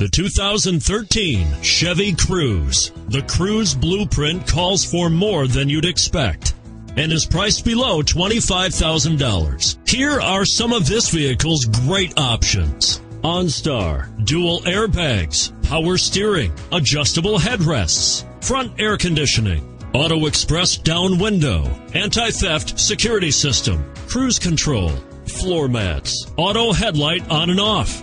The 2013 Chevy Cruze. The Cruze blueprint calls for more than you'd expect and is priced below $25,000. Here are some of this vehicle's great options. OnStar, dual airbags, power steering, adjustable headrests, front air conditioning, auto express down window, anti-theft security system, cruise control, floor mats, auto headlight on and off.